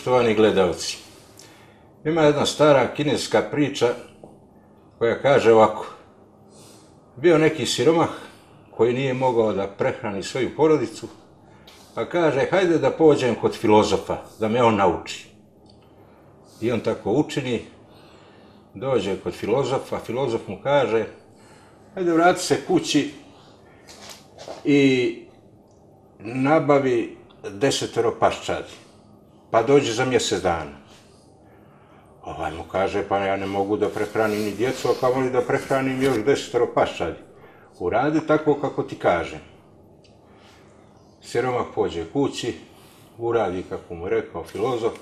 Poštovani gledalci, ima jedna stara kineska priča koja kaže ovako. Bio neki siromah koji nije mogao da prehrani svoju porodicu, pa kaže, hajde da pođem kod filozofa, da me on nauči. I on tako učini, dođe kod filozofa, filozof mu kaže, hajde vrati se kući i nabavi desetero paščadi, pa dođe za mjesec dana. Ovaj mu kaže, pa ja ne mogu da prehranim ni djecu, a kao li da prehranim još desetero paščadi. Uradi tako kako ti kažem. Siromak pođe kući, uradi kako mu rekao filozof,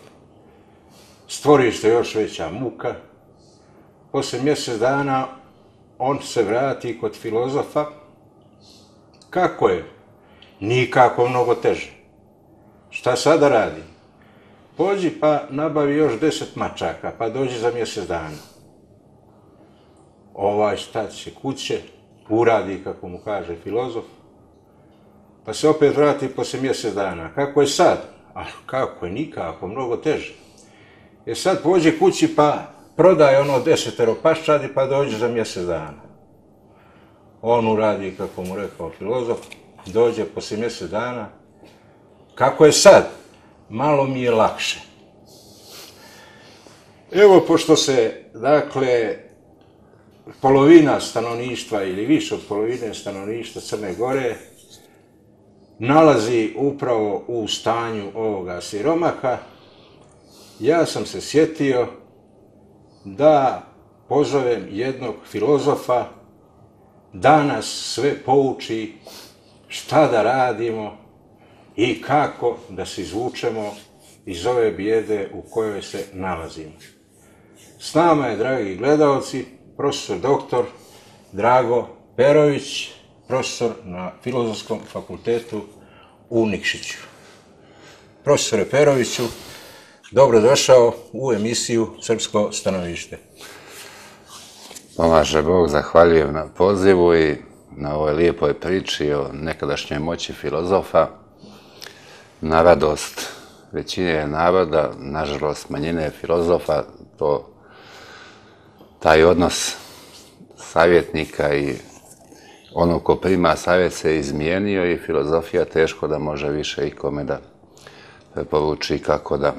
stvori se još veća muka. Posle mjesec dana on se vrati kod filozofa. Kako je? Nikako mnogo teže. Šta sada radi? Pođi pa nabavi još deset mačaka, pa dođi za mjesec dana. Ovaj šta će kuće, uradi, kako mu kaže filozof, pa se opet vrati posle mjesec dana. Kako je sad? A kako je? Nikako, mnogo teže. E sad pođi kući pa prodaj ono desetero paščadi pa dođe za mjesec dana. On uradi, kako mu rekao filozof, dođe posle mjesec dana. Kako je sad? Malo mi je lakše. Evo, pošto se, dakle, polovina stanovništva ili više od polovine stanovništva Crne Gore nalazi upravo u stanju ovoga siromaha, ja sam se sjetio da pozovem jednog filozofa da nas sve pouči šta da radimo i kako da se izvučemo iz ove bijede u kojoj se nalazimo. S nama je, dragi gledalci, profesor doktor Drago Perović, profesor na Filozofskom fakultetu u Nikšiću. Profesore Peroviću, dobrodošao u emisiju Srpsko stanovište. Pomaže Bog, zahvaljujem na pozivu i na ovoj lijepoj priči o nekadašnjoj moći filozofa. Na radost većine naroda, nažalost manjine filozofa, to taj odnos savjetnika i ono ko prima savjet se izmijenio i filozofija teško da može više i kome da preporuči kako da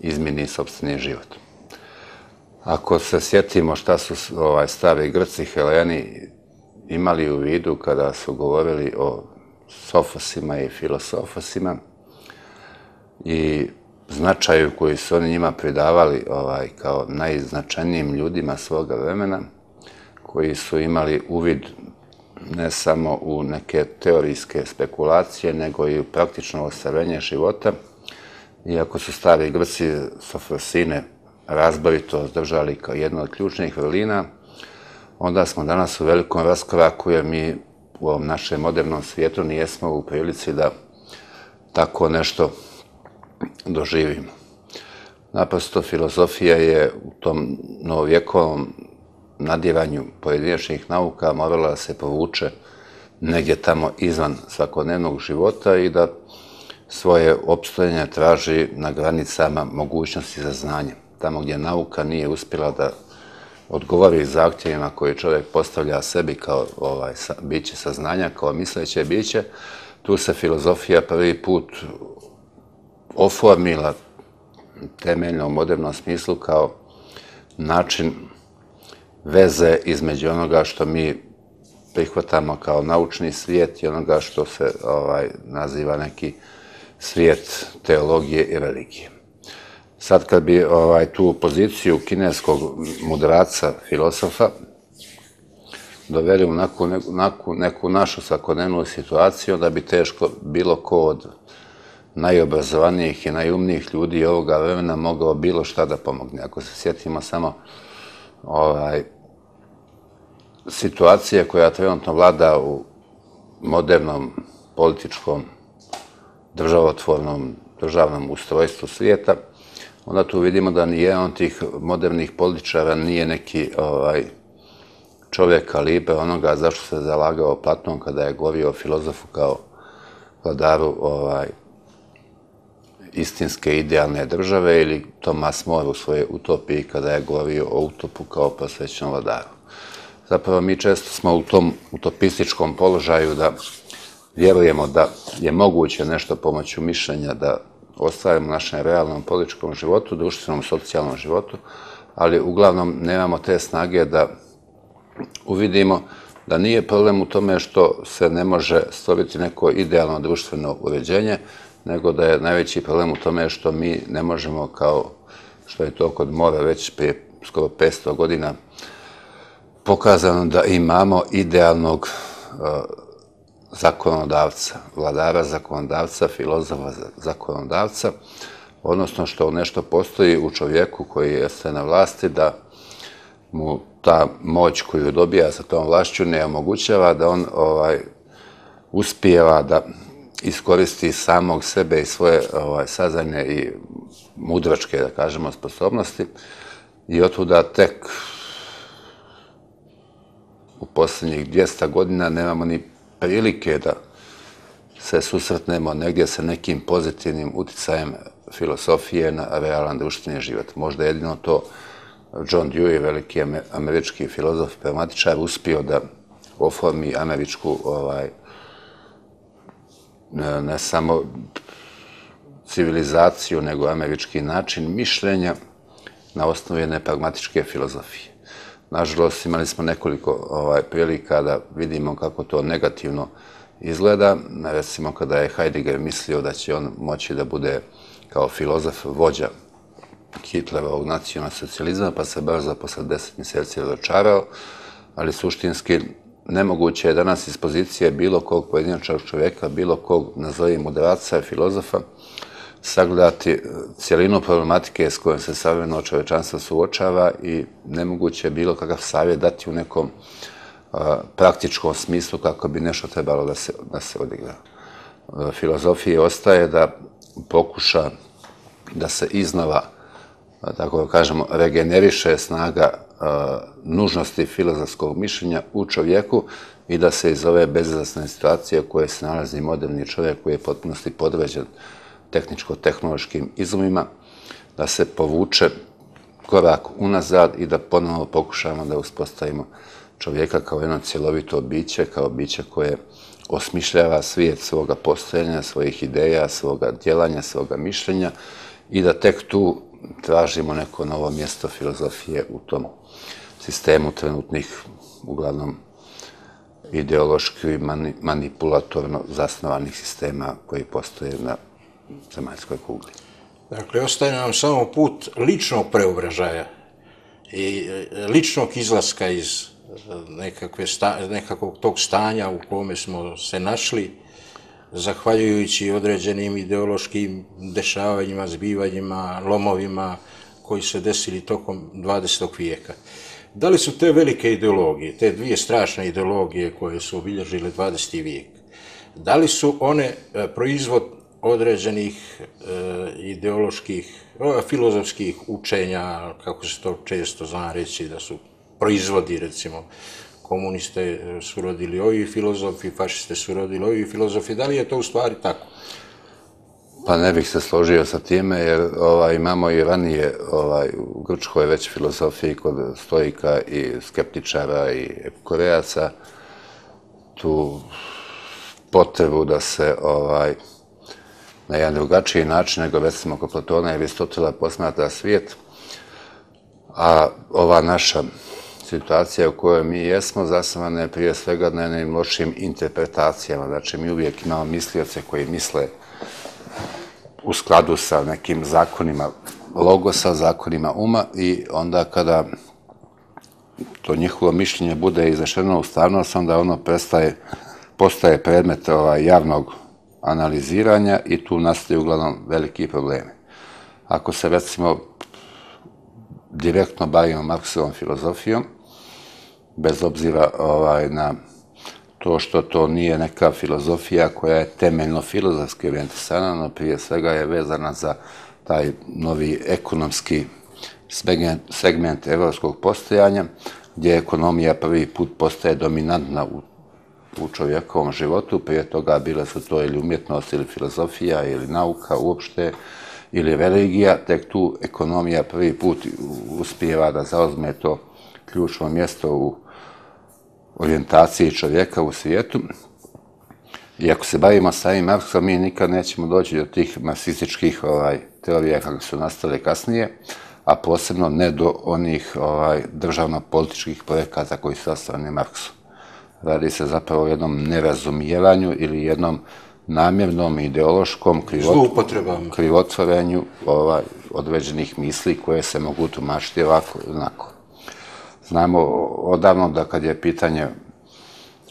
izmini sobstveni život. Ako se sjetimo šta su ovaj stari Grci Heleni imali u vidu kada su govorili o sofosima i filosofosima i značaju koji su oni njima pridavali ovaj, kao najznačajnijim ljudima svoga vremena, koji su imali uvid ne samo u neke teorijske spekulacije, nego i u praktično ostvarenje života. Iako su stari Grci Sofrosine razbavito zdržali kao jedno od ključnih vrlina, onda smo danas u velikom raskoraku jer mi u ovom našem modernom svijetu nijesmo u prilici da tako nešto doživimo. Naprosto filozofija je u tom novovjekovom nadjevanju pojedinačnih nauka morala da se povuče negdje tamo izvan svakodnevnog života i da svoje opstojenje traži na granicama mogućnosti za znanje. Tamo gdje nauka nije uspjela da odgovori zahtjevima koje čovjek postavlja sebi kao ovaj, biće saznanja, kao misleće biće, tu se filozofija prvi put oformila temeljno u modernom smislu kao način veze između onoga što mi prihvatamo kao naučni svijet i onoga što se ovaj naziva neki svijet teologije i religije. Sad kad bi ovaj tu poziciju kineskog mudraca, filosofa, doveli u neku, neku, neku našu svakodnevnu situaciju, da bi teško bilo ko od najobrazovanijih i najumnijih ljudi ovoga vremena mogao bilo šta da pomogne. Ako se sjetimo samo ovaj, situacije koja trenutno vlada u modernom političkom državotvornom državnom ustrojstvu svijeta, onda tu vidimo da nijedan od tih modernih političara nije neki ovaj, čovjek kalibe onoga zašto se zalagao Platon kada je govorio o filozofu kao vladaru ovaj, istinske idealne države ili Tomas More u svojoj utopiji kada je govorio o utopu kao posvećenom vladaru. Zapravo mi često smo u tom utopističkom položaju da vjerujemo da je moguće nešto pomoću mišljenja da ostvarimo našem realnom političkom životu, društvenom, socijalnom životu, ali uglavnom nemamo te snage da uvidimo da nije problem u tome što se ne može stvoriti neko idealno društveno uređenje, nego da je najveći problem u tome što mi ne možemo, kao što je to kod mora već prije skoro 500 godina, pokazano da imamo idealnog uh, zakonodavca, vladara zakonodavca, filozofa zakonodavca, odnosno što nešto postoji u čovjeku koji jeste na vlasti, da mu ta moć koju dobija sa tom vlašću ne omogućava da on ovaj, uspijeva da iskoristi samog sebe i svoje ovaj, sazanje i mudračke, da kažemo, sposobnosti i otuda tek u posljednjih 200 godina nemamo ni prilike da se susretnemo negdje sa nekim pozitivnim uticajem filosofije na realan društveni život. Možda jedino to John Dewey, veliki američki filozof i pragmatičar, uspio da oformi američku ovaj, ne, ne samo civilizaciju, nego američki način mišljenja na osnovu jedne pragmatičke filozofije. Nažalost, imali smo nekoliko ovaj, prilika da vidimo kako to negativno izgleda. Recimo, kada je Heidegger mislio da će on moći da bude kao filozof vođa Hitlerovog nacionalnog socijalizma, pa se brzo posle deset mjeseci razočarao, ali suštinski nemoguće je danas iz pozicije bilo kog pojedinačnog čovjeka, bilo kog, nazovi moderaca, filozofa, sagledati e, cijelinu problematike s kojom se savremeno čovečanstvo suočava i nemoguće je bilo kakav savjet dati u nekom e, praktičkom smislu kako bi nešto trebalo da se, da se odigra. Uh, filozofije ostaje da pokuša da se iznova, tako da kažemo, regeneriše snaga nužnosti filozofskog mišljenja u čovjeku i da se iz ove bezizasne situacije u kojoj se nalazi moderni čovjek koji je potpunosti podređen tehničko-tehnološkim izumima, da se povuče korak unazad i da ponovno pokušamo da uspostavimo čovjeka kao jedno cjelovito biće, kao biće koje osmišljava svijet svoga postojanja, svojih ideja, svoga djelanja, svoga mišljenja i da tek tu tražimo neko novo mjesto filozofije u tom sistemu trenutnih, uglavnom, ideološki i manipulatorno zasnovanih sistema koji postoje na zemaljskoj kugli. Dakle, ostaje nam samo put ličnog preobražaja i e, ličnog izlaska iz e, nekakve sta, nekakvog tog stanja u kome smo se našli, zahvaljujući određenim ideološkim dešavanjima, zbivanjima, lomovima koji se desili tokom 20. vijeka. Da li su te velike ideologije, te dvije strašne ideologije koje su obilježile 20. vijek, da li su one e, proizvod određenih e, ideoloških, e, filozofskih učenja, kako se to često zna reći, da su proizvodi, recimo, komuniste e, su rodili ovi filozofi, fašiste su rodili ovi filozofi, da li je to u stvari tako? Pa ne bih se složio sa time, jer ovaj, imamo i ranije ovaj, u Grčkoj već filozofiji kod stojika i skeptičara i korejaca tu potrebu da se ovaj, na jedan drugačiji način nego recimo kod Platona i Aristotela posmatra svijet, a ova naša situacija u kojoj mi jesmo zasnovana je prije svega na jednim lošim interpretacijama. Znači, mi uvijek imamo mislioce koji misle u skladu sa nekim zakonima logosa, zakonima uma i onda kada to njihovo mišljenje bude izašeno u stvarnost, onda ono prestaje, postaje predmet ovaj, javnog analiziranja i tu nastaju uglavnom veliki problemi. Ako se recimo direktno bavimo Marksovom filozofijom, bez obzira ovaj, na to što to nije neka filozofija koja je temeljno filozofski orijentisana, no prije svega je vezana za taj novi ekonomski segment, segment evropskog postojanja, gdje ekonomija prvi put postaje dominantna u u čovjekovom životu, prije toga bile su to ili umjetnost, ili filozofija, ili nauka uopšte, ili religija, tek tu ekonomija prvi put uspijeva da zaozme to ključno mjesto u orijentaciji čovjeka u svijetu. I ako se bavimo samim Marksom, mi nikad nećemo doći do tih marksističkih ovaj, teorija kako su nastale kasnije, a posebno ne do onih ovaj, državno-političkih projekata koji su sastavljeni Marksu. Radi se zapravo o jednom nerazumijevanju ili jednom namjernom ideološkom krivot, krivotvorenju ovaj, određenih misli koje se mogu tumačiti ovako i onako. Znamo odavno da kad je pitanje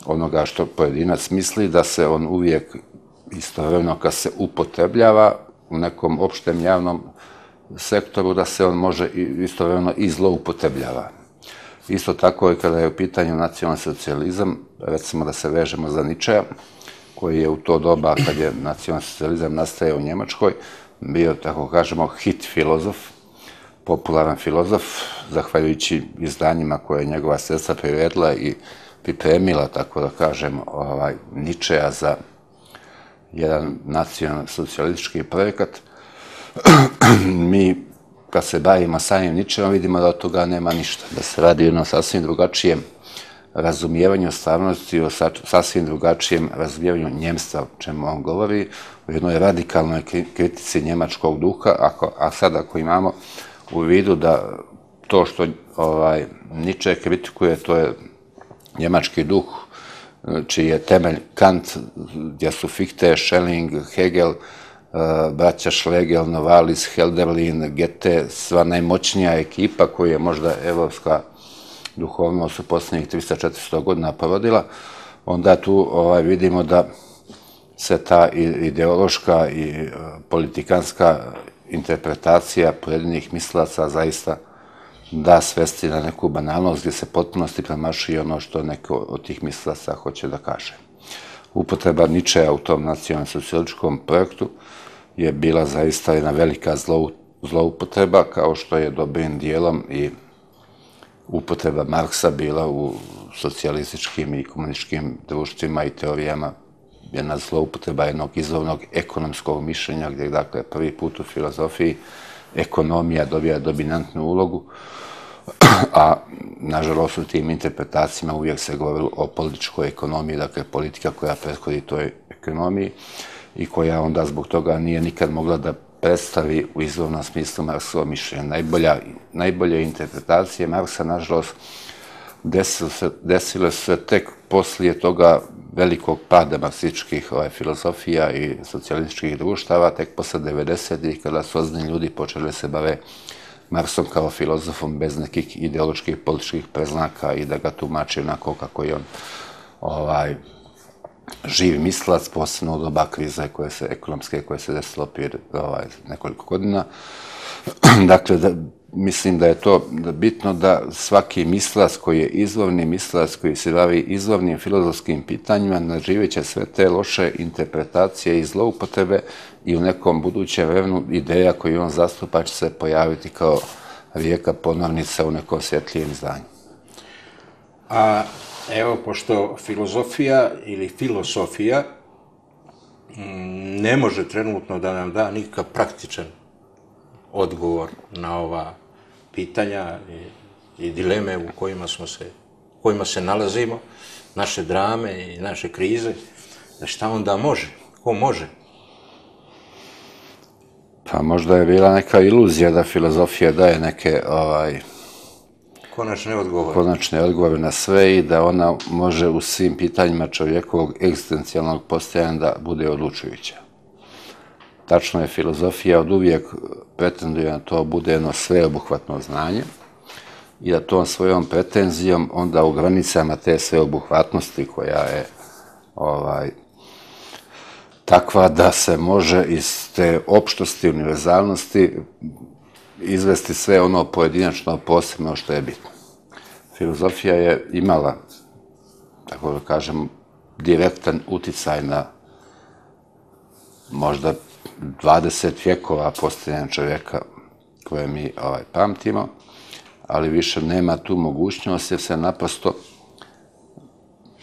onoga što pojedinac misli, da se on uvijek istovremeno kad se upotrebljava u nekom opštem javnom sektoru, da se on može istovremeno i zloupotrebljava. Isto tako je kada je u pitanju nacionalni socijalizam, recimo da se vežemo za Ničeja, koji je u to doba, kad je nacionalni socijalizam nastaje u Njemačkoj, bio, tako kažemo, hit filozof, popularan filozof, zahvaljujući izdanjima koje je njegova sestra prevedla i pripremila, tako da kažem, ovaj, Ničeja za jedan nacionalni socijalistički projekat. Mi, kad se bavimo samim Ničejom, vidimo da od toga nema ništa, da se radi jedno sasvim drugačijem razumijevanju stvarnosti, o sasvim drugačijem razumijevanju njemstva, o čemu on govori, u jednoj radikalnoj kritici njemačkog duha, ako, a sad ako imamo u vidu da to što ovaj, Nietzsche kritikuje, to je njemački duh, čiji je temelj Kant, gdje su Fichte, Schelling, Hegel, eh, braća Schlegel, Novalis, Helderlin, Goethe, sva najmoćnija ekipa koja je možda evropska duhovnost u posljednjih 300-400 godina provodila, onda tu ovaj, vidimo da se ta ideološka i eh, politikanska interpretacija pojedinih mislaca zaista da svesti na neku banalnost gdje se potpunosti premaši ono što neko od tih mislaca hoće da kaže. Upotreba Ničeja u tom nacionalnom sociologičkom projektu je bila zaista jedna velika zloupotreba, kao što je dobrim dijelom i upotreba Marksa bila u socijalističkim i komunističkim društvima i teorijama jedna zloupotreba jednog izlovnog ekonomskog mišljenja, gdje dakle prvi put u filozofiji ekonomija dobija dominantnu ulogu, a nažalost u tim interpretacijama uvijek se govorilo o političkoj ekonomiji, dakle politika koja prethodi toj ekonomiji i koja onda zbog toga nije nikad mogla da predstavi u izlovnom smislu Marksova mišljenja. Najbolja, najbolje interpretacije Marksa, nažalost, desilo se, desilo se tek poslije toga velikog pada marksičkih ovaj, filozofija i socijalističkih društava, tek posle 90-ih, kada su ozni ljudi počeli se bave Marksom kao filozofom bez nekih ideoloških političkih preznaka i da ga tumači onako kako je on ovaj, živ mislac, posebno u doba krize koje se, ekonomske koje se desilo prije ovaj, nekoliko godina. dakle, da, mislim da je to bitno da svaki mislac koji je izvorni mislac koji se bavi izvornim filozofskim pitanjima naživeće sve te loše interpretacije i zloupotrebe i u nekom budućem vremenu ideja koju on zastupa će se pojaviti kao rijeka ponovnica u nekom svjetlijem izdanju. A evo, pošto filozofija ili filosofija mm, ne može trenutno da nam da nikakav praktičan odgovor na ova pitanja i, i dileme u kojima smo se kojima se nalazimo, naše drame i naše krize, da šta onda može? Ko može? Pa možda je bila neka iluzija da filozofija daje neke ovaj, konačne odgovore. konačne odgovore na sve i da ona može u svim pitanjima čovjekovog egzistencijalnog postojanja da bude odlučujuća. Tačno je, filozofija od uvijek pretenduje na to bude jedno sveobuhvatno znanje i da tom svojom pretenzijom onda u granicama te sveobuhvatnosti koja je ovaj, takva da se može iz te opštosti, univerzalnosti izvesti sve ono pojedinačno posebno što je bitno. Filozofija je imala, tako da kažem, direktan uticaj na možda 20 vjekova postojanja čovjeka koje mi ovaj, pamtimo, ali više nema tu mogućnost jer se naprosto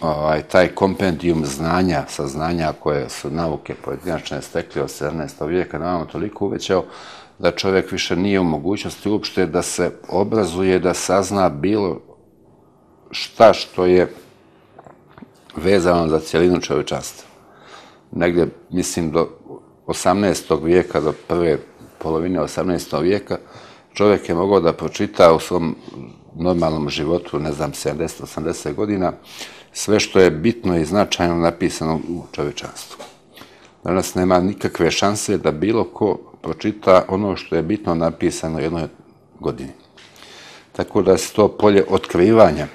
ovaj, taj kompendijum znanja, saznanja koje su nauke pojedinačne stekli od 17. vijeka, naravno toliko uvećao da čovjek više nije u mogućnosti uopšte da se obrazuje, da sazna bilo šta što je vezano za cijelinu čovječanstva. Negdje, mislim, do 18. vijeka, do prve polovine 18. vijeka, čovjek je mogao da pročita u svom normalnom životu, ne znam, 70-80 godina, sve što je bitno i značajno napisano u čovečanstvu. Danas nema nikakve šanse da bilo ko pročita ono što je bitno napisano u jednoj godini. Tako da se to polje otkrivanja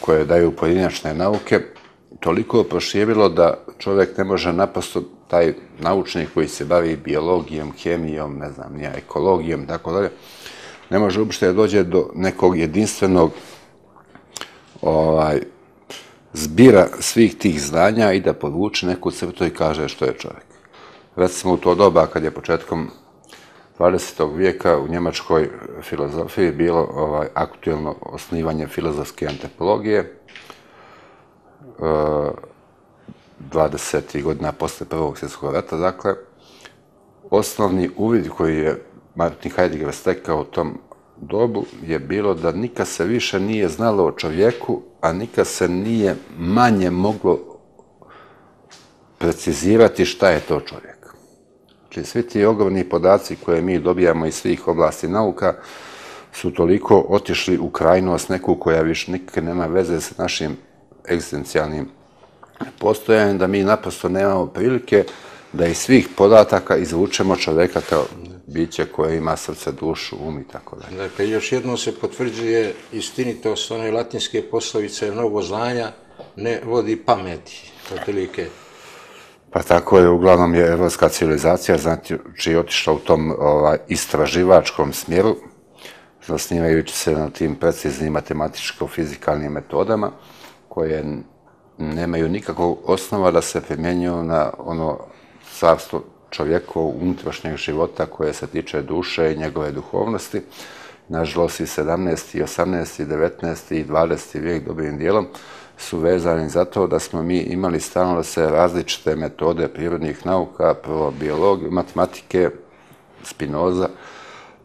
koje daju pojedinačne nauke toliko proširilo da čovjek ne može naprosto taj naučnik koji se bavi biologijom, hemijom, ne znam, nija, ekologijom, tako dalje, ne može uopšte da dođe do nekog jedinstvenog ovaj, zbira svih tih znanja i da podvuče neku crtu i kaže što je čovjek. Recimo u to doba kad je početkom 20. vijeka u njemačkoj filozofiji bilo ovaj, aktuelno osnivanje filozofske antropologije, 20. godina posle Prvog svjetskog rata, dakle, osnovni uvid koji je Martin Heidegger stekao u tom dobu je bilo da nikad se više nije znalo o čovjeku, a nikad se nije manje moglo precizirati šta je to čovjek. Znači, svi ti ogromni podaci koje mi dobijamo iz svih oblasti nauka su toliko otišli u krajnost neku koja više nikak nema veze sa našim egzistencijalnim postojanjem, da mi naprosto nemamo prilike da iz svih podataka izvučemo čoveka kao biće koje ima srce, dušu, um i tako dalje. Dakle, još jedno se potvrđuje istinitost one latinske poslovice mnogo znanja ne vodi pameti, otprilike. Pa tako je, uglavnom je evropska civilizacija, znači, je otišla u tom ovaj, istraživačkom smjeru, zasnivajući se na tim preciznim matematičko-fizikalnim metodama, koje nemaju nikakvog osnova da se primjenjuju na ono carstvo čovjekovo unutrašnjeg života koje se tiče duše i njegove duhovnosti. Nažalost i 17. i 18. i 19. i 20. vijek dobrim dijelom su vezani za to da smo mi imali stalno da se različite metode prirodnih nauka, prvo biologije, matematike, spinoza,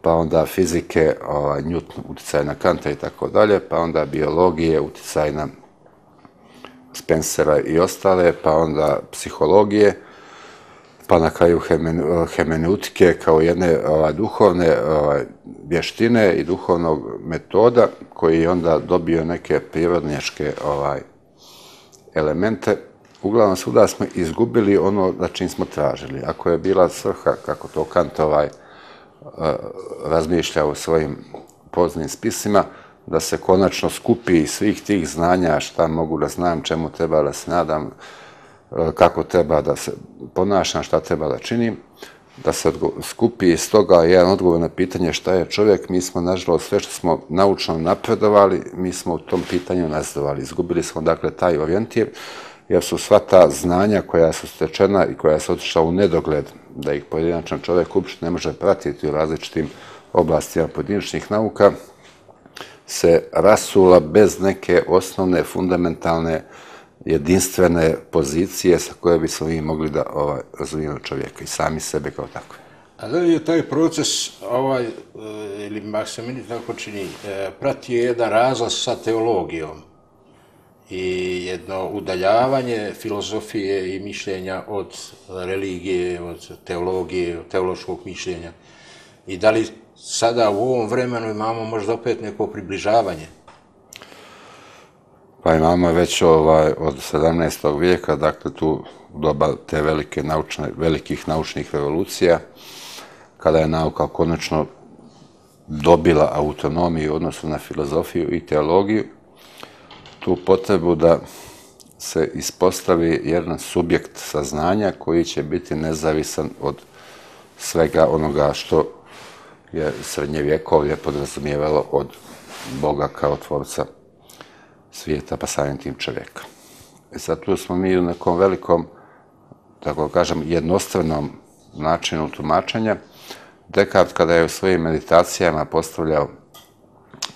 pa onda fizike, ovaj, Newton, uticaj na Kanta i tako dalje, pa onda biologije, uticaj na Spencera i ostale, pa onda psihologije, pa na kraju hemeneutike kao jedne ovaj, duhovne ovaj, vještine i duhovnog metoda koji je onda dobio neke prirodnješke ovaj, elemente. Uglavnom svuda smo izgubili ono na čim smo tražili. Ako je bila svrha, kako to Kant ovaj, eh, razmišlja u svojim poznim spisima, da se konačno skupi svih tih znanja šta mogu da znam, čemu treba da se nadam, e, kako treba da se ponašam, šta treba da činim, da se skupi iz toga jedan odgovor na pitanje šta je čovjek. Mi smo, nažalost, sve što smo naučno napredovali, mi smo u tom pitanju nazdovali. Izgubili smo, dakle, taj orijentir, jer su sva ta znanja koja su stečena i koja su otišla u nedogled, da ih pojedinačan čovjek uopšte ne može pratiti u različitim oblastima pojedinačnih nauka, se rasula bez neke osnovne, fundamentalne, jedinstvene pozicije sa koje bi smo mi mogli da ovaj, razumijemo čovjeka i sami sebe kao takve. A da li je taj proces, ovaj, eh, ili mak se meni tako čini, eh, pratio jedan razlaz sa teologijom i jedno udaljavanje filozofije i mišljenja od religije, od teologije, od teološkog mišljenja. I da li sada u ovom vremenu imamo možda opet neko približavanje? Pa imamo već ovaj, od 17. vijeka, dakle tu doba te velike naučne, velikih naučnih revolucija, kada je nauka konačno dobila autonomiju u odnosu na filozofiju i teologiju, tu potrebu da se ispostavi jedan subjekt saznanja koji će biti nezavisan od svega onoga što je srednje vjekovlje podrazumijevalo od Boga kao tvorca svijeta, pa samim tim čovjeka. I e sad tu smo mi u nekom velikom, tako kažem, jednostavnom načinu tumačenja. Dekart, kada je u svojim meditacijama postavljao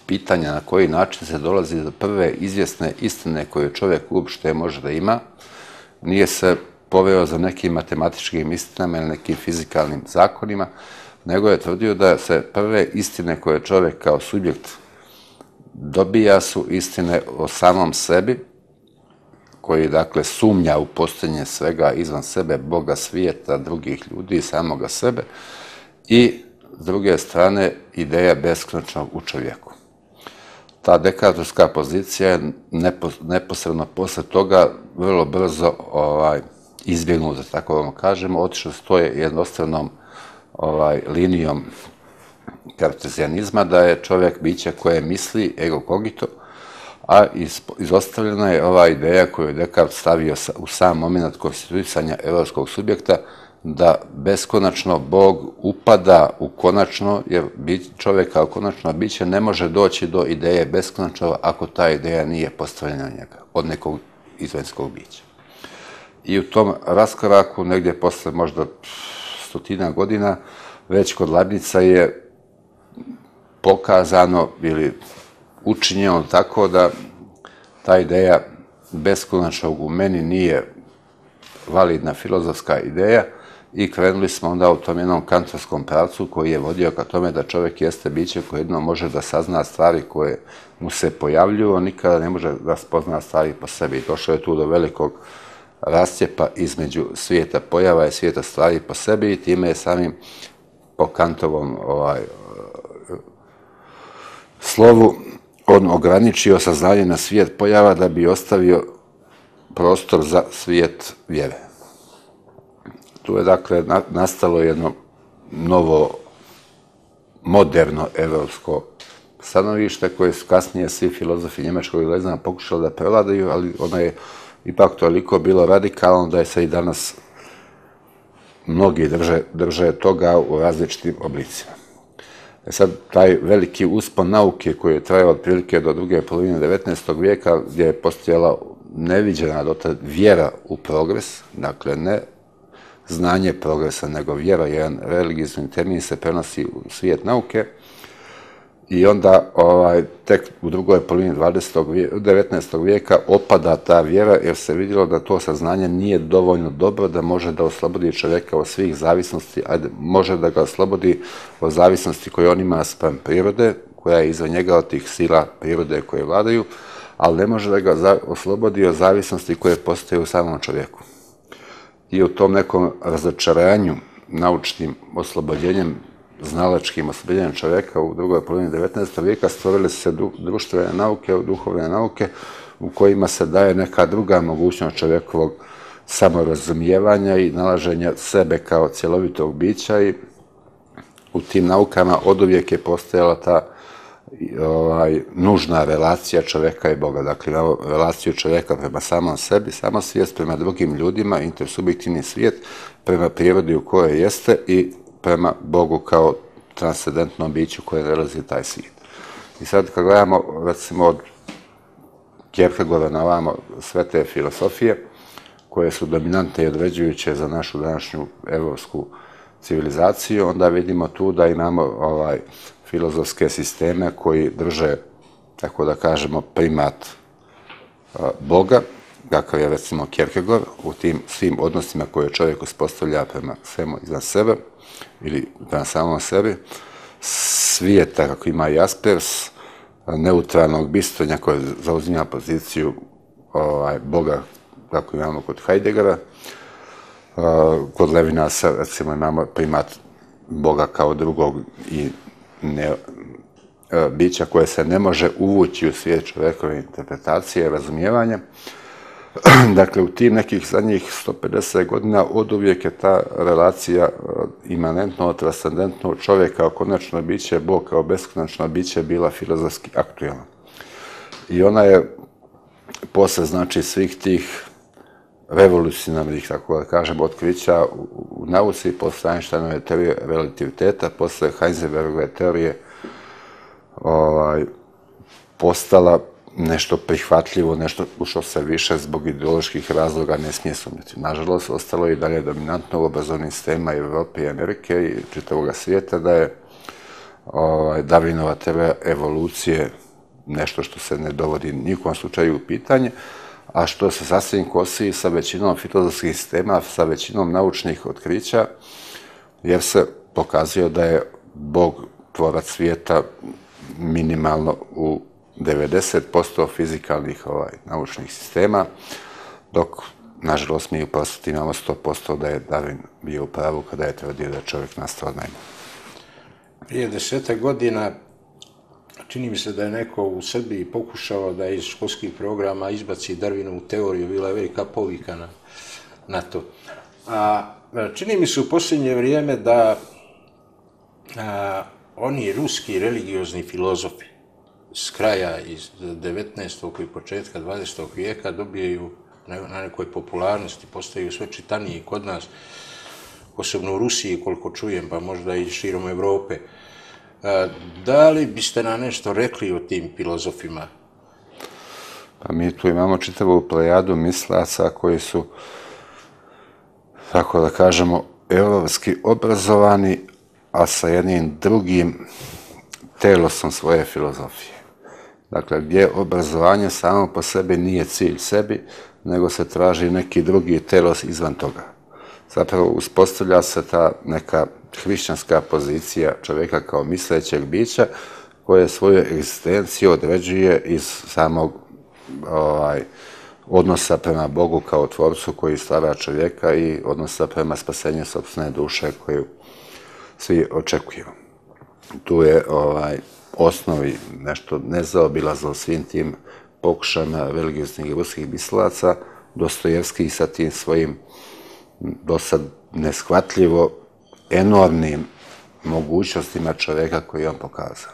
pitanja na koji način se dolazi do prve izvjesne istine koje čovjek uopšte može da ima, nije se poveo za nekim matematičkim istinama ili nekim fizikalnim zakonima, nego je tvrdio da se prve istine koje čovjek kao subjekt dobija su istine o samom sebi, koji dakle sumnja u postojenje svega izvan sebe, Boga, svijeta, drugih ljudi, samoga sebe, i s druge strane ideja beskonačnog u čovjeku. Ta dekatorska pozicija je neposredno posle toga vrlo brzo ovaj, izbjegnuta, tako vam kažemo, otišao stoje jednostavnom ovaj, linijom kartezijanizma, da je čovjek biće koje misli ego cogito, a izostavljena je ova ideja koju je Descartes stavio u sam moment konstituisanja evropskog subjekta, da beskonačno Bog upada u konačno, jer čovjek kao konačno biće ne može doći do ideje beskonačnog ako ta ideja nije postavljena njega, od nekog izvenskog bića. I u tom raskoraku, negdje posle možda stotina godina, već kod Labnica je pokazano ili učinjeno tako da ta ideja beskonačnog u meni nije validna filozofska ideja i krenuli smo onda u tom jednom kantorskom pravcu koji je vodio ka tome da čovjek jeste biće koje jedno može da sazna stvari koje mu se pojavljuju, on nikada ne može da spozna stvari po sebi. Došao je tu do velikog rasjepa između svijeta pojava i svijeta stvari po sebi i time je samim po kantovom ovaj, slovu on ograničio saznanje na svijet pojava da bi ostavio prostor za svijet vjere. Tu je dakle nastalo jedno novo, moderno evropsko stanovište koje su kasnije svi filozofi njemačkog i lezana pokušali da prevladaju, ali ona je ipak toliko bilo radikalno da je se i danas mnogi drže, drže toga u različitim oblicima. E sad, taj veliki uspon nauke koji je trajao otprilike do druge polovine 19. vijeka, gdje je postojala neviđena do tada vjera u progres, dakle ne znanje progresa, nego vjera, jedan religijski termin se prenosi u svijet nauke, I onda ovaj, tek u drugoj polovini 20. 19. vijeka opada ta vjera jer se vidjelo da to saznanje nije dovoljno dobro da može da oslobodi čovjeka od svih zavisnosti, a može da ga oslobodi od zavisnosti koje on ima sprem prirode, koja je iza njega od tih sila prirode koje vladaju, ali ne može da ga oslobodi od zavisnosti koje postoje u samom čovjeku. I u tom nekom razočaranju naučnim oslobođenjem znalačkim oslobođenjem čovjeka u drugoj polovini 19. vijeka stvorili se društvene nauke, duhovne nauke u kojima se daje neka druga mogućnost čovjekovog samorazumijevanja i nalaženja sebe kao cjelovitog bića i u tim naukama od uvijek je postojala ta ovaj, nužna relacija čovjeka i Boga. Dakle, imamo relaciju čovjeka prema samom sebi, samo svijest prema drugim ljudima, intersubjektivni svijet, prema prirodi u kojoj jeste i prema Bogu kao transcendentnom biću koje nalazi taj svijet. I sad kad gledamo, recimo, od Kierkegaarda na ovamo sve te filosofije, koje su dominante i određujuće za našu današnju evropsku civilizaciju, onda vidimo tu da imamo ovaj filozofske sisteme koji drže, tako da kažemo, primat Boga, kakav je recimo Kierkegaard, u tim svim odnosima koje čovjek uspostavlja prema svemu iznad sebe, ili prema samom sebi, svijeta, kako ima Jaspers, neutralnog bistonja koje zauzima poziciju ovaj, Boga, kako imamo kod Heideggera, e, kod Levinasa, recimo, imamo primat Boga kao drugog i ne, e, bića koje se ne može uvući u svijet čovjekove interpretacije, i razumijevanja. Dakle, u tim nekih zadnjih 150 godina od uvijek je ta relacija e, imanentno, transcendentno čovjek kao konačno biće, Bog kao beskonačno biće bila filozofski aktualna. I ona je posle, znači, svih tih revolucionarnih, tako da kažem, otkrića u nauci, posle Einsteinove teorije relativiteta, posle Heisenbergove teorije ovaj, postala nešto prihvatljivo, nešto u što se više zbog ideoloških razloga ne smije sumnjati. Nažalost, ostalo je i dalje dominantno u obrazovnim sistema Evrope i Amerike i čitavog svijeta da je ovaj, Darwinova teorija evolucije nešto što se ne dovodi nikom slučaju u pitanje, a što se sasvim kosi sa većinom filozofskih sistema, sa većinom naučnih otkrića, jer se pokazuje da je Bog tvorac svijeta minimalno u 90% fizikalnih ovaj, naučnih sistema, dok, nažalost, mi u prosveti imamo 100% da je Darwin bio u pravu kada je tvrdio da je čovjek nastao najmo. Prije deseta godina čini mi se da je neko u Srbiji pokušao da iz školskih programa izbaci Darwinovu teoriju, bila je velika povika na, na to. A čini mi se u posljednje vrijeme da a, oni ruski religiozni filozofi s kraja iz 19. i početka 20. vijeka dobijaju na nekoj popularnosti, postaju sve čitaniji kod nas, posebno u Rusiji, koliko čujem, pa možda i širom Evrope. E, da li biste na nešto rekli o tim filozofima? Pa mi tu imamo čitavu plejadu mislaca koji su, tako da kažemo, evropski obrazovani, a sa jednim drugim telosom svoje filozofije. Dakle, gdje obrazovanje samo po sebi nije cilj sebi, nego se traži neki drugi telos izvan toga. Zapravo, uspostavlja se ta neka hrišćanska pozicija čovjeka kao mislećeg bića, koje svoju egzistenciju određuje iz samog ovaj, odnosa prema Bogu kao tvorcu koji stvara čovjeka i odnosa prema spasenju sobstvene duše koju svi očekuju. Tu je ovaj osnovi nešto nezaobilazno svim tim pokušama religijosnih ruskih mislaca, Dostojevski sa tim svojim dosad neshvatljivo enormnim mogućnostima čovjeka koji je on pokazao.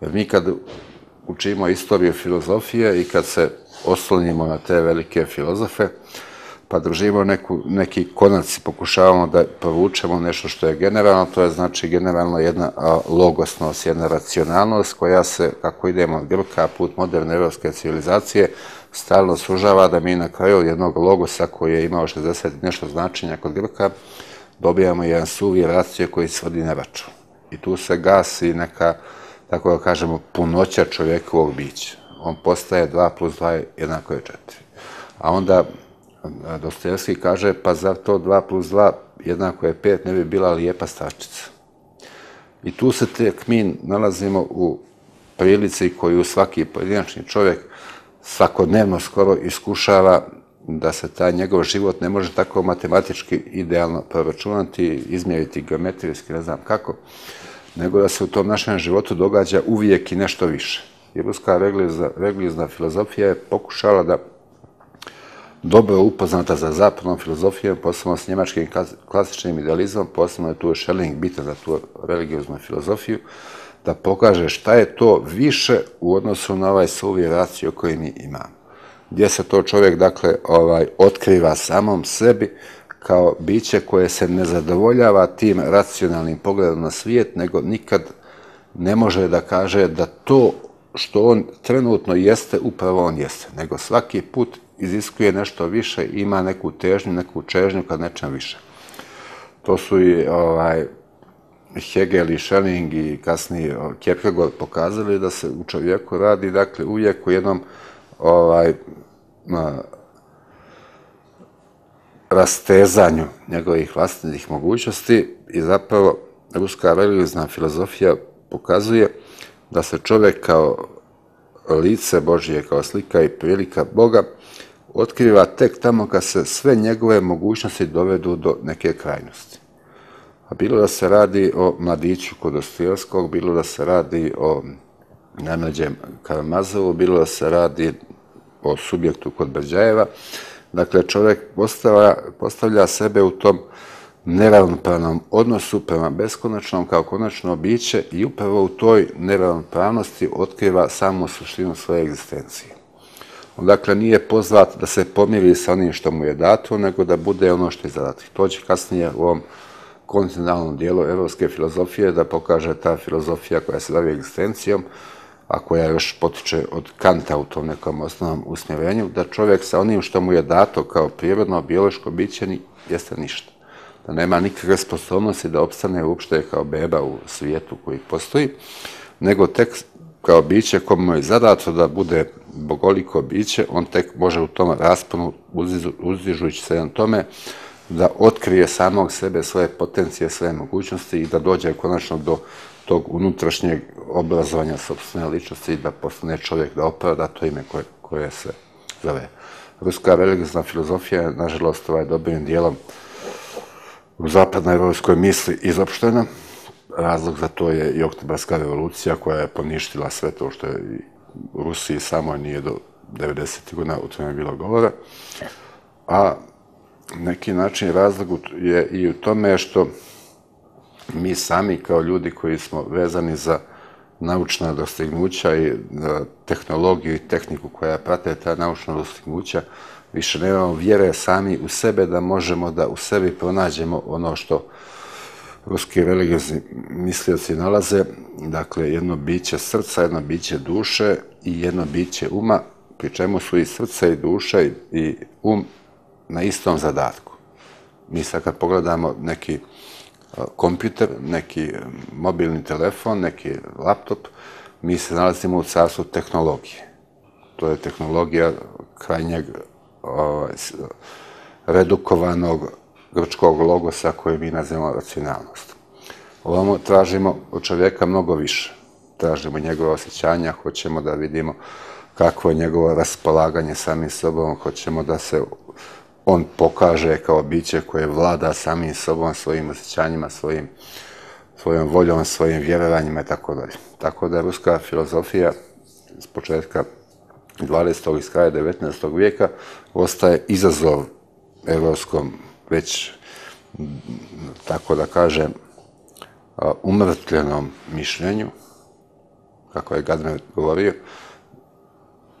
Jer mi kad učimo istoriju filozofije i kad se oslonimo na te velike filozofe, pa držimo neku, neki konac i pokušavamo da povučemo nešto što je generalno, to je znači generalno jedna logosnost, jedna racionalnost koja se, kako idemo od Grka, put moderne evropske civilizacije, stalno sužava da mi na kraju jednog logosa koji je imao 60 nešto značenja kod Grka, dobijamo jedan suvi racije koji svodi na račun. I tu se gasi neka, tako da kažemo, punoća čovjekovog bića. On postaje 2 plus 2 jednako je 4. A onda Dostojevski kaže, pa zar to 2 plus 2 jednako je 5, ne bi bila lijepa stačica. I tu se tek mi nalazimo u prilici koju svaki pojedinačni čovjek svakodnevno skoro iskušava da se taj njegov život ne može tako matematički idealno proračunati, izmjeriti geometrijski, ne znam kako, nego da se u tom našem životu događa uvijek i nešto više. I ruska religijzna filozofija je pokušala da dobro upoznata za zapadnom filozofijom, posebno s njemačkim klasičnim idealizmom, posebno je tu Schelling bitan za tu religioznu filozofiju, da pokaže šta je to više u odnosu na ovaj suvi raciju koji mi imamo. Gdje se to čovjek, dakle, ovaj, otkriva samom sebi kao biće koje se ne zadovoljava tim racionalnim pogledom na svijet, nego nikad ne može da kaže da to što on trenutno jeste, upravo on jeste, nego svaki put iziskuje nešto više, ima neku težnju, neku čežnju kad nečem više. To su i ovaj, Hegel i Schelling i kasnije Kierkegaard pokazali da se u čovjeku radi, dakle, uvijek u jednom ovaj, rastezanju njegovih vlastnih mogućnosti i zapravo ruska religijna filozofija pokazuje da se čovjek kao lice Božije, kao slika i prilika Boga, otkriva tek tamo kad se sve njegove mogućnosti dovedu do neke krajnosti. A bilo da se radi o mladiću kod Ostojevskog, bilo da se radi o Nanođem Karamazovu, bilo da se radi o subjektu kod Brđajeva. Dakle, čovjek postavlja, postavlja sebe u tom neravnopravnom odnosu prema beskonačnom kao konačno biće i upravo u toj neravnopravnosti otkriva samu suštinu svoje egzistencije. Dakle nije pozvat da se pomiri sa onim što mu je dato, nego da bude ono što je zadato. To će kasnije u ovom kontinentalnom dijelu evropske filozofije da pokaže ta filozofija koja se bavi egzistencijom, a koja još potiče od Kanta u tom nekom osnovnom usmjerenju, da čovjek sa onim što mu je dato kao prirodno, biološko biće, jeste ništa. da nema nikakve sposobnosti da opstane uopšte kao beba u svijetu koji postoji, nego tek kao biće komu je zadato da bude bogoliko biće, on tek može u tom rasponu, uzdižujući se na tome, da otkrije samog sebe, svoje potencije, svoje mogućnosti i da dođe konačno do tog unutrašnjeg obrazovanja sobstvene ličnosti i da postane čovjek da opravda to ime koje, koje se zove. Ruska religiozna filozofija je, nažalost, ovaj dobrim dijelom u zapadnoj evropskoj misli izopštena. Razlog za to je i oktobarska revolucija koja je poništila sve to što je u Rusiji samo nije do 90. godina u tome bilo govora. A neki način razlog je i u tome što mi sami kao ljudi koji smo vezani za naučna dostignuća i e, tehnologiju i tehniku koja prate ta naučna dostignuća, više nemamo vjere sami u sebe da možemo da u sebi pronađemo ono što ruski religiozni mislioci nalaze, dakle jedno biće srca, jedno biće duše i jedno biće uma, pri čemu su i srce i duša i um na istom zadatku. Mi sad kad pogledamo neki e, kompjuter, neki e, mobilni telefon, neki laptop, mi se nalazimo u carstvu tehnologije. To je tehnologija krajnjeg ovaj, redukovanog grčkog logosa koje mi nazivamo racionalnost. Ovamo tražimo od čovjeka mnogo više. Tražimo njegove osjećanja, hoćemo da vidimo kakvo je njegovo raspolaganje samim sobom, hoćemo da se on pokaže kao biće koje vlada samim sobom, svojim osjećanjima, svojim, svojom voljom, svojim vjerovanjima i tako dalje. Tako da je ruska filozofija s početka 20. i kraja 19. vijeka ostaje izazov evropskom već, tako da kažem, umrtljenom mišljenju, kako je Gardner govorio,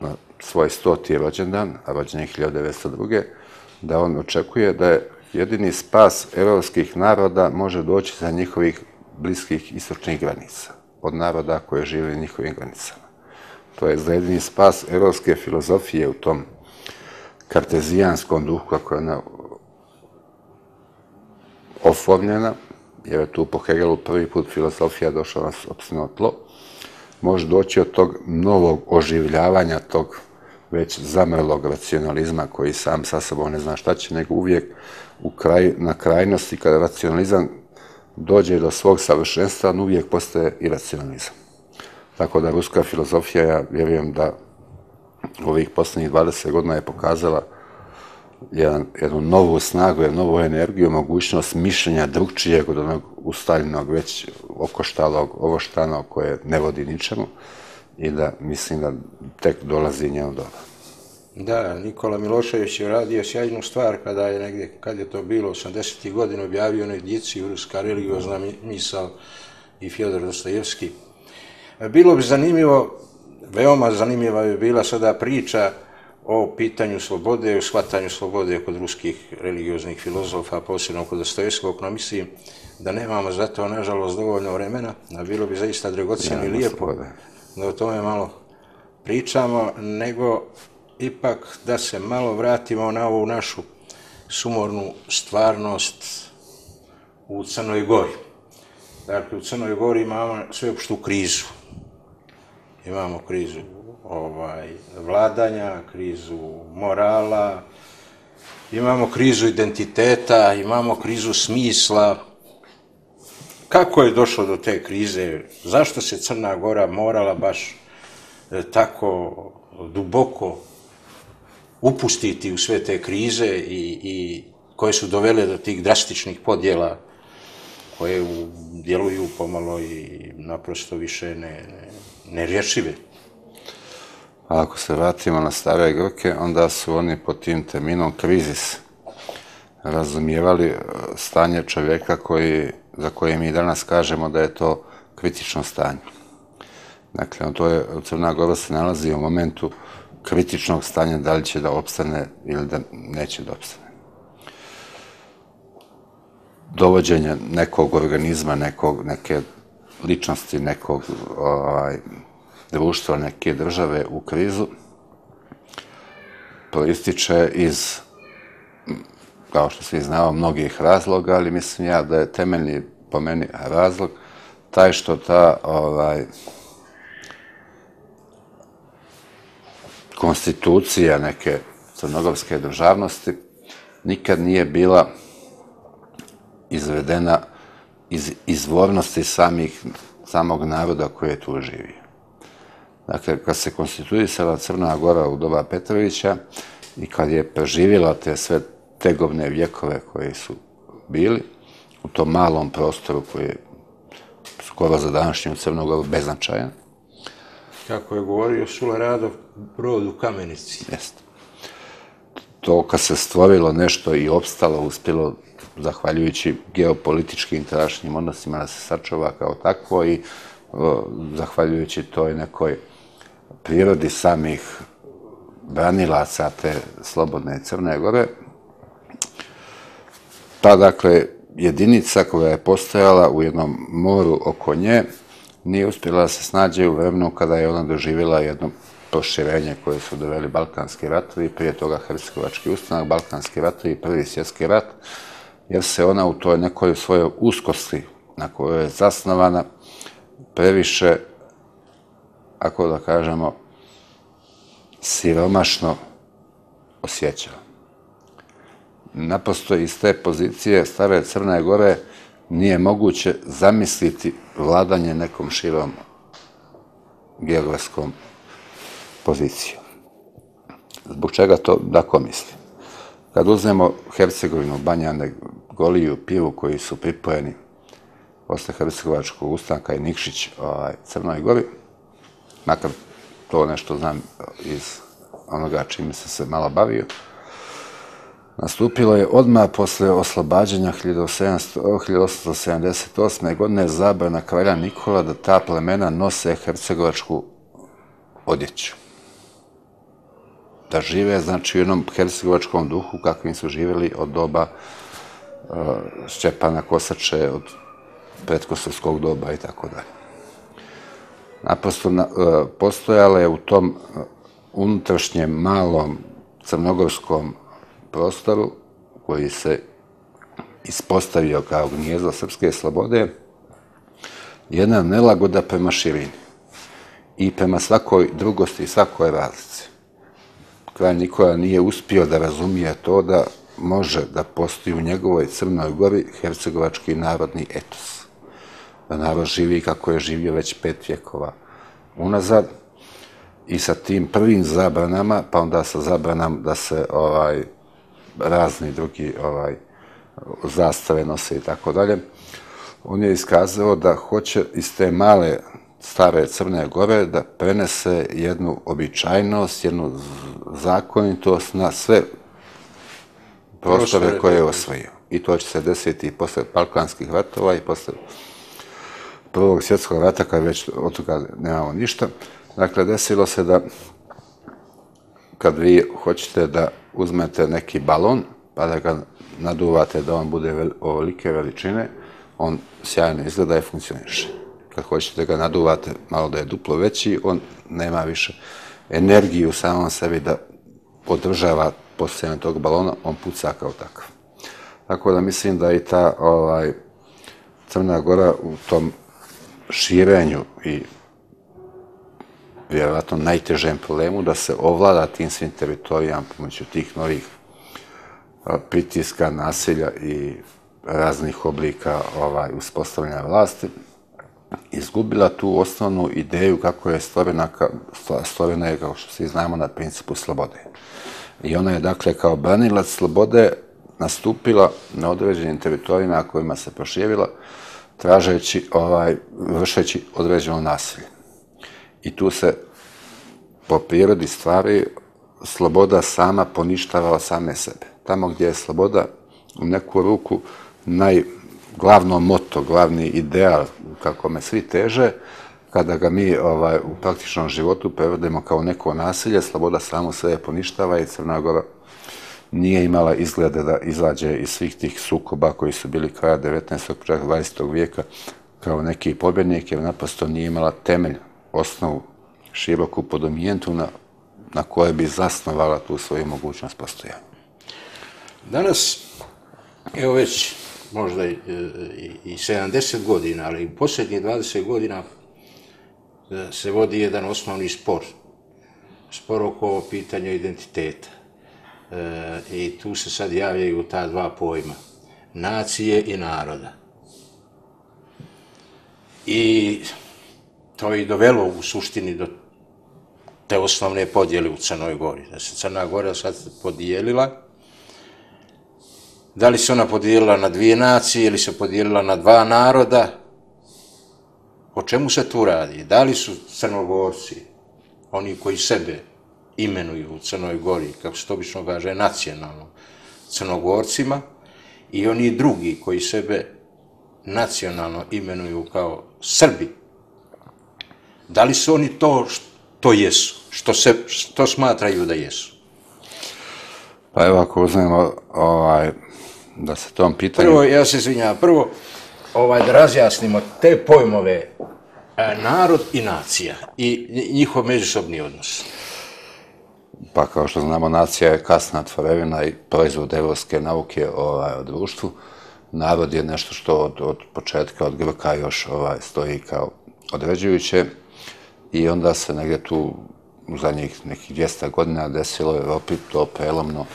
na svoj stoti rođendan, a rođen je 1902 da on očekuje da je jedini spas evropskih naroda može doći za njihovih bliskih istočnih granica, od naroda koje žive u njihovim granicama. To je za jedini spas evropske filozofije u tom kartezijanskom duhu, kako je ona oslovljena, jer je tu po Hegelu prvi put filozofija došla na sobstveno tlo, može doći od tog novog oživljavanja tog već zamrlog racionalizma koji sam sa sobom ne zna šta će, nego uvijek u kraj, na krajnosti kada racionalizam dođe do svog savršenstva, on uvijek postaje i racionalizam. Tako da ruska filozofija, ja vjerujem da ovih posljednjih 20 godina je pokazala jedan, jednu novu snagu, jednu novu energiju, mogućnost mišljenja drugčijeg od onog ustaljenog, već okoštalog, ovoštanog koje ne vodi ničemu i da mislim da tek dolazi njeno doba. Da, Nikola Milošević je radio sjajnu stvar kada je negdje, kad je to bilo, 80. godina objavio na edici Ruska religiozna misao i Fjodor Dostojevski. Bilo bi zanimljivo, veoma zanimljiva je bila sada priča o pitanju slobode, o shvatanju slobode kod ruskih religioznih filozofa, posebno kod Dostojevskog, no mislim da nemamo za to, nažalost, dovoljno vremena, a bilo bi zaista dragocijeno i lijepo da o tome malo pričamo, nego ipak da se malo vratimo na ovu našu sumornu stvarnost u Crnoj Gori. Dakle, u Crnoj Gori imamo sveopštu krizu. Imamo krizu ovaj, vladanja, krizu morala, imamo krizu identiteta, imamo krizu smisla, kako je došlo do te krize, zašto se Crna Gora morala baš e, tako duboko upustiti u sve te krize i, i koje su dovele do tih drastičnih podjela koje u, djeluju pomalo i naprosto više ne, ne, nerješive. Ako se vratimo na stare Grke, onda su oni pod tim terminom krizis razumijevali e, stanje čovjeka koji za koje mi danas kažemo da je to kritično stanje. Dakle, to je, Crna Gora se nalazi u momentu kritičnog stanja da li će da opstane ili da neće da opstane. Dovođenje nekog organizma, nekog, neke ličnosti, nekog ovaj, društva, neke države u krizu proističe iz kao što svi znamo, mnogih razloga, ali mislim ja da je temeljni po meni razlog taj što ta ovaj, konstitucija neke crnogorske državnosti nikad nije bila izvedena iz izvornosti samih, samog naroda koji je tu živio. Dakle, kad se konstituisala Crna Gora u doba Petrovića i kad je preživjela te sve tegovne vjekove koji su bili u tom malom prostoru koji je skoro za današnju Crnu Goru beznačajan. Kako je govorio Šula Radov, brod u kamenici. Jeste. To kad se stvorilo nešto i opstalo, uspjelo zahvaljujući geopolitičkim tadašnjim odnosima da se sačuva kao takvo i o, zahvaljujući toj nekoj prirodi samih branilaca te slobodne Crne Gore. ta dakle, jedinica koja je postojala u jednom moru oko nje nije uspjela da se snađe u vremenu kada je ona doživjela jedno proširenje koje su doveli Balkanski ratovi, prije toga Hrvatskovački ustanak, Balkanski ratovi i Prvi svjetski rat, jer se ona u toj nekoj svojoj uskosti na kojoj je zasnovana previše, ako da kažemo, siromašno osjećao. Naprosto iz te pozicije stare Crne Gore nije moguće zamisliti vladanje nekom širom geografskom pozicijom. Zbog čega to tako mislim? Kad uzmemo Hercegovinu, Banjane, Goliju, Pivu koji su pripojeni posle Hercegovačkog ustanka i Nikšić ovaj, Crnoj Gori, makar to nešto znam e, iz onoga čime se se malo bavio, nastupilo je odmah posle oslobađanja 1878. godine zabrana kralja Nikola da ta plemena nose hercegovačku odjeću. Da žive, znači, u jednom hercegovačkom duhu kakvim su živjeli od doba e, uh, Šćepana Kosače, od predkosovskog doba i tako dalje. Naprosto e, postojala je u tom e, unutrašnjem malom crnogorskom prostoru koji se ispostavio kao gnjezdo srpske slobode, jedna nelagoda prema širini i prema svakoj drugosti i svakoj razlici. Kralj Nikola nije uspio da razumije to da može da postoji u njegovoj Crnoj gori hercegovački narodni etos. Da narod živi kako je živio već pet vjekova unazad i sa tim prvim zabranama, pa onda sa zabranam da se ovaj razni drugi ovaj zastave nose i tako dalje. On je iskazao da hoće iz te male stare Crne Gore da prenese jednu običajnost, jednu zakonitost na sve prostore koje je osvojio. I to će se desiti i posle Balkanskih ratova i posle Prvog svjetskog rata, kada već od toga nemamo ništa. Dakle, desilo se da kad vi hoćete da uzmete neki balon, pa da ga naduvate da on bude ovolike veličine, on sjajno izgleda i funkcioniše. Kad hoćete ga naduvate malo da je duplo veći, on nema više energiju u samom sebi da podržava postojanje tog balona, on puca kao takav. Tako da mislim da i ta ovaj, Crna Gora u tom širenju i vjerovatno najtežem problemu da se ovlada tim svim teritorijama pomoću tih novih pritiska, nasilja i raznih oblika ovaj, uspostavljanja vlasti, izgubila tu osnovnu ideju kako je stvorena, stvorena je, kao što svi znamo, na principu slobode. I ona je, dakle, kao branilac slobode nastupila na određenim teritorijima kojima se proširila, tražeći, ovaj, vršeći određeno nasilje. I tu se po prirodi stvari sloboda sama poništava same sebe. Tamo gdje je sloboda u neku ruku najglavno moto, glavni ideal kako me svi teže, kada ga mi ovaj, u praktičnom životu prevodimo kao neko nasilje, sloboda samo sve poništava i Crna Gora nije imala izglede da izađe iz svih tih sukoba koji su bili kraja 19. kraja 20. vijeka kao neki pobjednik, jer naprosto nije imala temelj, osnovu, široku podomijentu na, na koje bi zasnovala tu svoju mogućnost postojanja. Danas, evo već možda i, i 70 godina, ali u posljednjih 20 godina e, se vodi jedan osnovni spor. Spor oko pitanja identiteta. E, I tu se sad javljaju ta dva pojma. Nacije i naroda. I to je dovelo u suštini do te osnovne podjele u Crnoj Gori. Da se Crna Gora sad podijelila, da li se ona podijelila na dvije nacije ili se podijelila na dva naroda, o čemu se tu radi? Da li su crnogorci, oni koji sebe imenuju u Crnoj Gori, kako se to obično kaže, nacionalno, crnogorcima, i oni drugi koji sebe nacionalno imenuju kao Srbi, da li su oni to što jesu, što, se, što smatraju da jesu? Pa evo ako uzmemo ovaj, da se tom pitanju... Prvo, ja se izvinjam, prvo ovaj, da razjasnimo te pojmove e, narod i nacija i njihov međusobni odnos. Pa kao što znamo, nacija je kasna tvorevina i proizvod evropske nauke ovaj, o društvu. Narod je nešto što od, od početka, od Grka još ovaj, stoji kao određujuće i onda se negdje tu u zadnjih nekih 200 godina desilo u Evropi to prelomno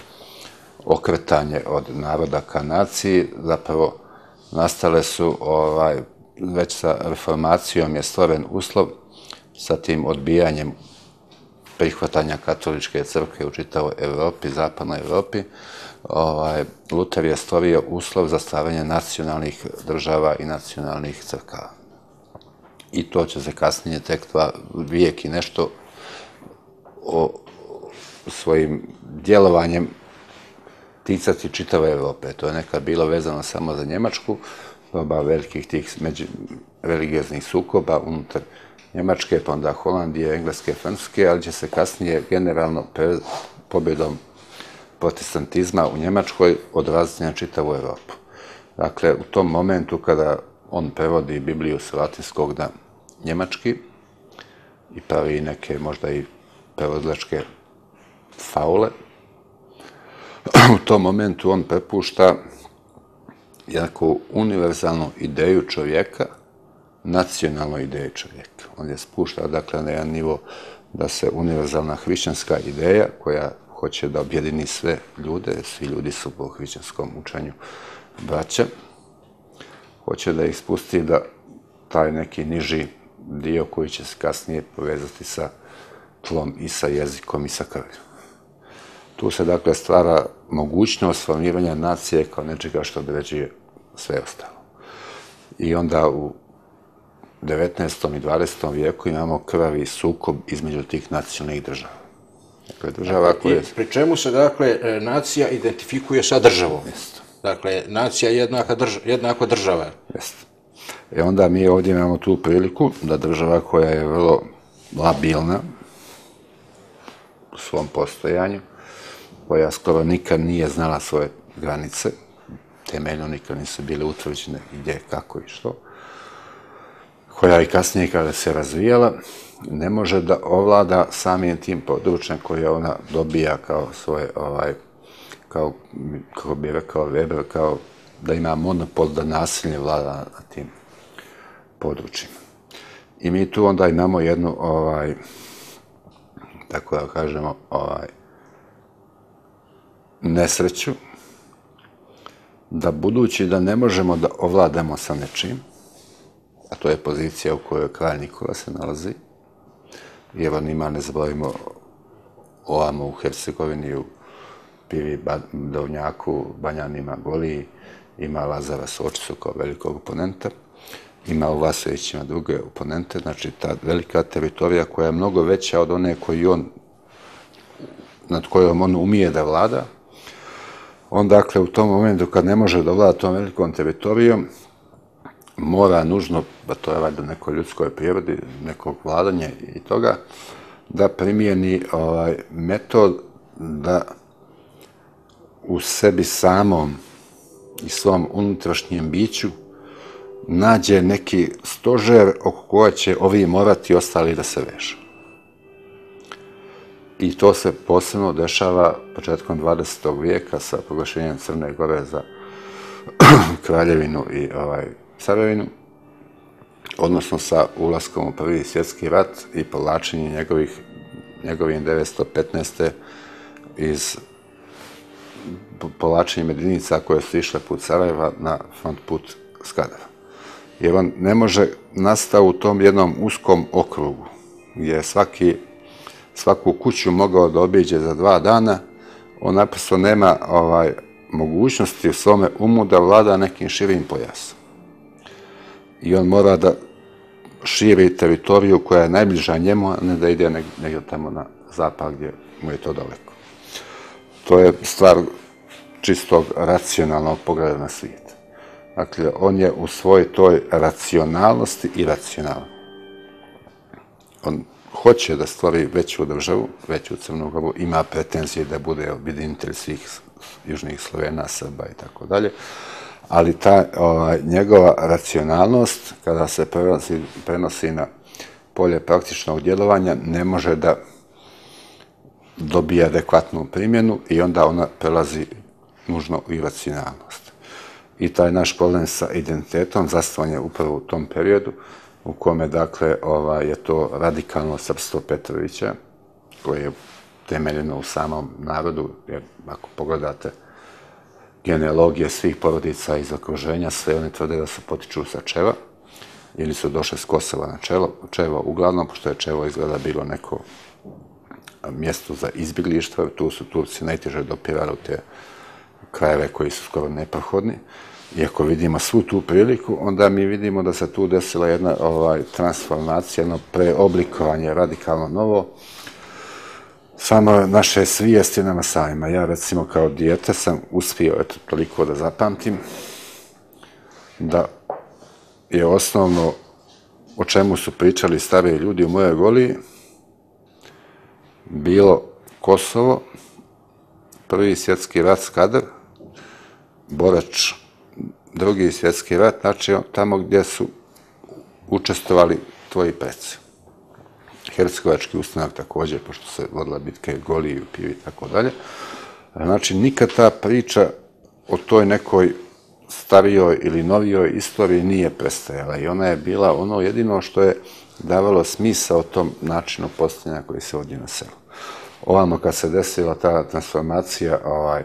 okretanje od naroda ka naciji, zapravo nastale su ovaj, već sa reformacijom je stvoren uslov sa tim odbijanjem prihvatanja katoličke crkve u čitavoj Evropi, zapadnoj Evropi, ovaj, Luter je stvorio uslov za stavljanje nacionalnih država i nacionalnih crkava. I to će se kasnije tek dva vijek i nešto o svojim djelovanjem ticati čitave Evrope. To je nekad bilo vezano samo za Njemačku, doba velikih tih među, religioznih sukoba unutar Njemačke, pa onda Holandije, Engleske, Francuske, ali će se kasnije generalno pre pobjedom protestantizma u Njemačkoj odraziti na čitavu Evropu. Dakle, u tom momentu kada on prevodi Bibliju s latinskog na njemački i pravi neke možda i prevodlačke faule, u tom momentu on prepušta jako univerzalnu ideju čovjeka, nacionalnoj ideji čovjeka. On je spušta, dakle, na jedan nivo da se univerzalna hrišćanska ideja, koja hoće da objedini sve ljude, svi ljudi su po hrišćanskom učenju braća, hoće da ih spusti da taj neki niži dio koji će se kasnije povezati sa tlom i sa jezikom i sa krvljom. Tu se dakle stvara mogućnost formiranja nacije kao nečega što određuje sve ostalo. I onda u 19. i 20. vijeku imamo krvavi sukob između tih nacionalnih država. Dakle, država dakle, koje... Pri čemu se, dakle, e, nacija identifikuje sa državom? Jeste. Dakle, nacija je jednaka drža, jednako država. Jeste. I e onda mi ovdje imamo tu priliku da država koja je vrlo labilna u svom postojanju, koja skoro nikad nije znala svoje granice, temeljno nikad nisu bile utvrđene gdje, kako i što, koja i kasnije kada se razvijala, ne može da ovlada samim tim područjem koje ona dobija kao svoje, ovaj, kao, kako bi rekao Weber, kao da ima monopol da nasilje vlada na tim područjima. I mi tu onda imamo jednu, ovaj, tako da kažemo, ovaj, nesreću da budući da ne možemo da ovladamo sa nečim, a to je pozicija u kojoj kralj Nikola se nalazi, jer on ima, ne zaboravimo, ovamo u Hercegovini, u Pivi Dovnjaku, Banjanima Goliji, ima Lazara Sočicu kao velikog oponenta, ima u Vasovićima druge oponente, znači ta velika teritorija koja je mnogo veća od one koji on, nad kojom on umije da vlada, on dakle u tom momentu kad ne može da vlada tom velikom teritorijom, mora nužno, da to je valjda neko ljudskoj prirodi, nekog vladanja i toga, da primijeni ovaj metod da u sebi samom i svom unutrašnjem biću nađe neki stožer oko koja će ovi morati ostali da se vežu. I to se posebno dešava početkom 20. vijeka sa proglašenjem Crne Gore za kraljevinu i ovaj, Sarajevinu, odnosno sa ulaskom u prvi svjetski rat i povlačenje njegovih, njegovim 915. iz povlačenjem jedinica koje su išle put Sarajeva na front put Skadara. Jer on ne može nastao u tom jednom uskom okrugu, gdje svaki, svaku kuću mogao da obiđe za dva dana, on naprosto nema ovaj, mogućnosti u svome umu da vlada nekim širim pojasom. I on mora da širi teritoriju koja je najbliža njemu, a ne da ide negdje tamo na zapad gdje mu je to daleko. To je stvar čistog racionalnog pogleda na svijet. Dakle, on je u svojoj toj racionalnosti i racionalan. On hoće da stvori veću državu, veću Crnu ima pretenzije da bude objedinitelj svih južnih Slovena, Srba i tako dalje, ali ta ovaj, njegova racionalnost, kada se prenosi, prenosi na polje praktičnog djelovanja, ne može da dobije adekvatnu primjenu i onda ona prelazi nužno u iracionalnost. I taj naš problem sa identitetom zastavan je upravo u tom periodu u kome, dakle, ova, je to radikalno srpstvo Petrovića, koje je temeljeno u samom narodu, jer ako pogledate genealogije svih porodica iz okruženja, sve one tvrde da se potiču sa Čeva, ili su došli s Kosova na Čelo, Čevo uglavnom, pošto je Čevo izgleda bilo neko mjesto za izbjeglištvo, tu su Turci najteže dopirali u te krajeve koji su skoro neprohodni. I ako vidimo svu tu priliku, onda mi vidimo da se tu desila jedna ovaj, transformacija, jedno preoblikovanje radikalno novo, samo naše svijesti nama samima. Ja recimo kao dijete sam uspio eto, toliko da zapamtim da je osnovno o čemu su pričali stari ljudi u mojoj goli bilo Kosovo, prvi svjetski rat Skadar, Borač, drugi svjetski rat, znači tamo gdje su učestovali tvoji preci. Hercegovački ustanak također, pošto se vodila bitka i goli i pivi i tako dalje. Znači, nikad ta priča o toj nekoj starijoj ili novijoj istoriji nije prestajala i ona je bila ono jedino što je davalo smisa o tom načinu postavljanja koji se ovdje na selu. Ovamo kad se desila ta transformacija ovaj,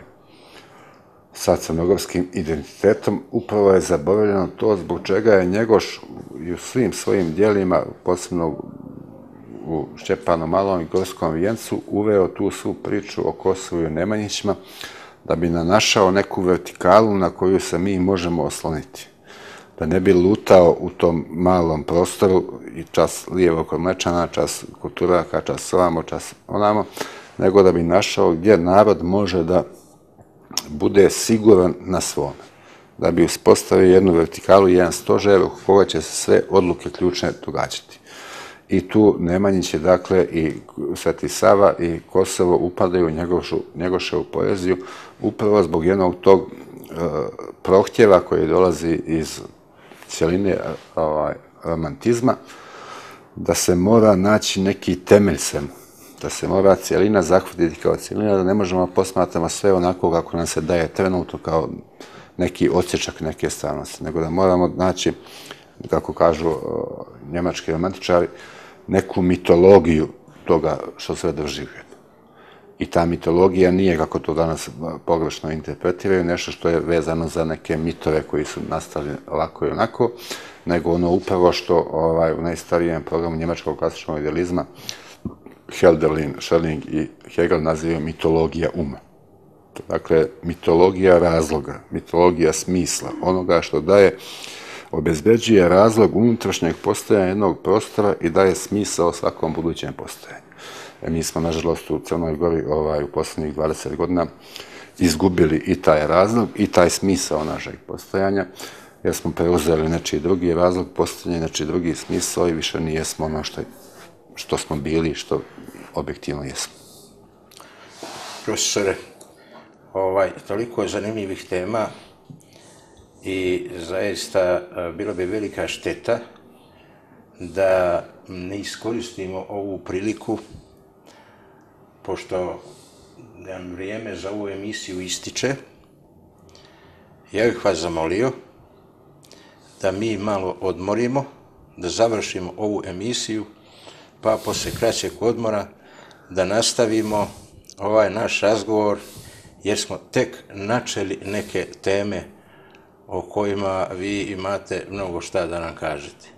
sa crnogorskim identitetom, upravo je zaboravljeno to zbog čega je Njegoš i u svim svojim dijelima, posebno u Šćepanu Malom i Gorskom vijencu, uveo tu svu priču o Kosovu i Nemanjićima, da bi našao neku vertikalu na koju se mi možemo osloniti. Da ne bi lutao u tom malom prostoru i čas lijevo kod Mlečana, čas Kulturaka, čas ovamo, čas onamo, nego da bi našao gdje narod može da bude siguran na svome. Da bi uspostavio jednu vertikalu, jedan stožer u koga će se sve odluke ključne događati. I tu Nemanjić je, dakle, i Sveti Sava i Kosovo upadaju u njegošu, njegoševu poeziju upravo zbog jednog tog e, prohtjeva koji dolazi iz cijeline e, ovaj, romantizma, da se mora naći neki temelj svemu, da se mora cijelina zahvatiti kao cijelina, da ne možemo posmatrati sve onako kako nam se daje trenutno kao neki osjećak neke stranosti, nego da moramo naći, kako kažu e, njemački romantičari, neku mitologiju toga što sve doživljeno. I ta mitologija nije, kako to danas pogrešno interpretiraju, nešto što je vezano za neke mitove koji su nastali ovako i onako, nego ono upravo što ovaj, u najstarijem programu njemačkog klasičnog idealizma Helderlin, Schelling i Hegel nazivaju mitologija uma. Dakle, mitologija razloga, mitologija smisla, onoga što daje, obezbeđuje razlog unutrašnjeg postojanja jednog prostora i daje smisao svakom budućem postojanju. E, mi smo, nažalost, u Crnoj Gori ovaj, u poslednjih 20 godina izgubili i taj razlog i taj smisao našeg postojanja, jer smo preuzeli nečiji drugi razlog postojanja, nečiji drugi smisao i više nijesmo ono što, što smo bili, što objektivno jesmo. Profesore, ovaj, toliko je zanimljivih tema i zaista e, bilo bi velika šteta da ne iskoristimo ovu priliku pošto nam vrijeme za ovu emisiju ističe, ja bih vas zamolio da mi malo odmorimo, da završimo ovu emisiju, pa posle kraćeg odmora da nastavimo ovaj naš razgovor, jer smo tek načeli neke teme o kojima vi imate mnogo šta da nam kažete.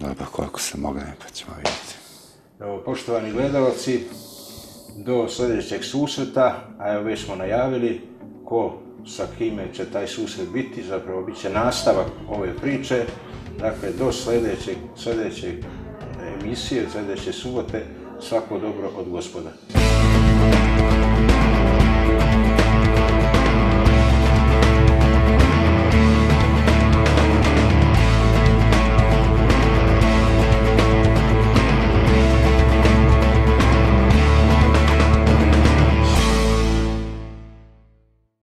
Dobro, koliko se mogne, pa ćemo vidjeti. Evo, poštovani gledalci, do sljedećeg susreta, a evo već smo najavili ko sa kime će taj susret biti, zapravo bit će nastavak ove priče, dakle do sljedećeg, sljedećeg emisije, sljedeće subote, svako dobro od gospoda.